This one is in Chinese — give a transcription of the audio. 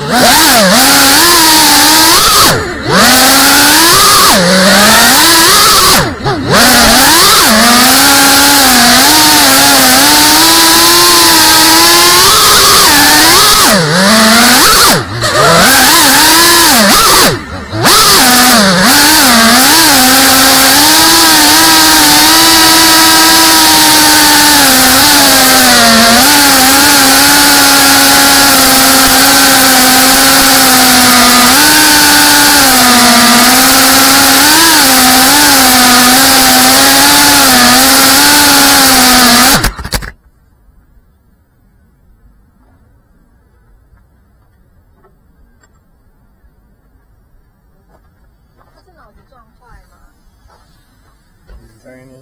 Wow, wow. 撞坏吗？你猜呢？